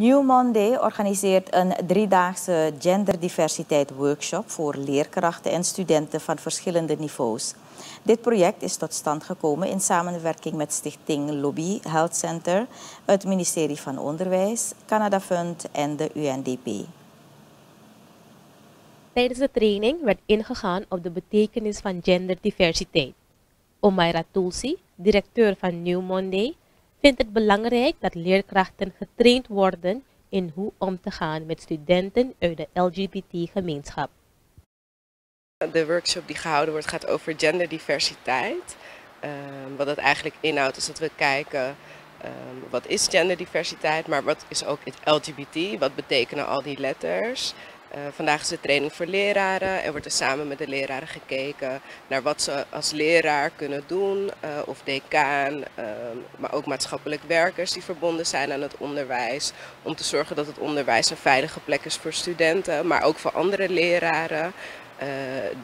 New Monday organiseert een driedaagse genderdiversiteit workshop voor leerkrachten en studenten van verschillende niveaus. Dit project is tot stand gekomen in samenwerking met Stichting Lobby Health Center, het ministerie van Onderwijs, Canada Fund en de UNDP. Tijdens de training werd ingegaan op de betekenis van genderdiversiteit. Omaira Tulsi, directeur van New Monday, vindt het belangrijk dat leerkrachten getraind worden in hoe om te gaan met studenten uit de LGBT-gemeenschap. De workshop die gehouden wordt gaat over genderdiversiteit. Um, wat het eigenlijk inhoudt is dat we kijken um, wat is genderdiversiteit, maar wat is ook het LGBT, wat betekenen al die letters. Uh, vandaag is de training voor leraren en wordt er samen met de leraren gekeken naar wat ze als leraar kunnen doen, uh, of decaan, uh, maar ook maatschappelijk werkers die verbonden zijn aan het onderwijs. Om te zorgen dat het onderwijs een veilige plek is voor studenten, maar ook voor andere leraren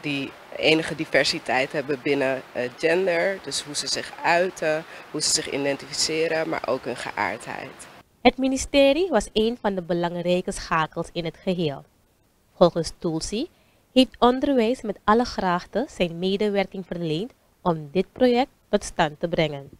die enige diversiteit hebben binnen gender. Dus hoe ze zich uiten, hoe ze zich identificeren, maar ook hun geaardheid. Het ministerie was een van de belangrijke schakels in het geheel. Volgens Tulsi heeft onderwijs met alle grachten zijn medewerking verleend om dit project tot stand te brengen.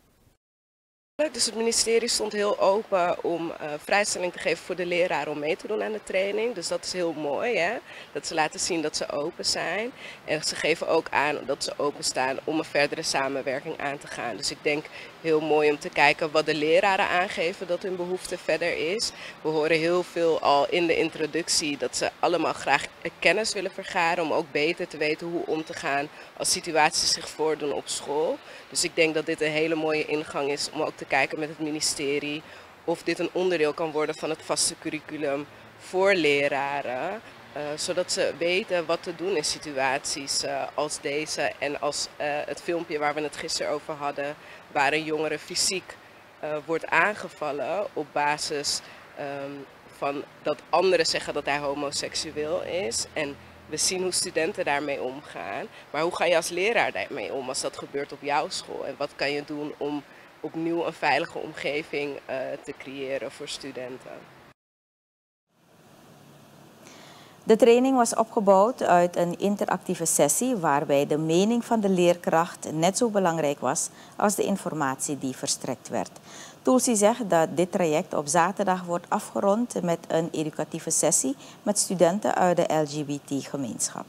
Dus het ministerie stond heel open om uh, vrijstelling te geven voor de leraren om mee te doen aan de training. Dus dat is heel mooi, hè? dat ze laten zien dat ze open zijn. En ze geven ook aan dat ze openstaan om een verdere samenwerking aan te gaan. Dus ik denk heel mooi om te kijken wat de leraren aangeven dat hun behoefte verder is. We horen heel veel al in de introductie dat ze allemaal graag kennis willen vergaren om ook beter te weten hoe om te gaan als situaties zich voordoen op school. Dus ik denk dat dit een hele mooie ingang is om ook te kijken met het ministerie of dit een onderdeel kan worden van het vaste curriculum voor leraren. Uh, zodat ze weten wat te doen in situaties uh, als deze en als uh, het filmpje waar we het gisteren over hadden, waar een jongere fysiek wordt aangevallen op basis um, van dat anderen zeggen dat hij homoseksueel is. En we zien hoe studenten daarmee omgaan. Maar hoe ga je als leraar daarmee om als dat gebeurt op jouw school? En wat kan je doen om opnieuw een veilige omgeving uh, te creëren voor studenten? De training was opgebouwd uit een interactieve sessie waarbij de mening van de leerkracht net zo belangrijk was als de informatie die verstrekt werd. Tulsi zegt dat dit traject op zaterdag wordt afgerond met een educatieve sessie met studenten uit de LGBT-gemeenschap.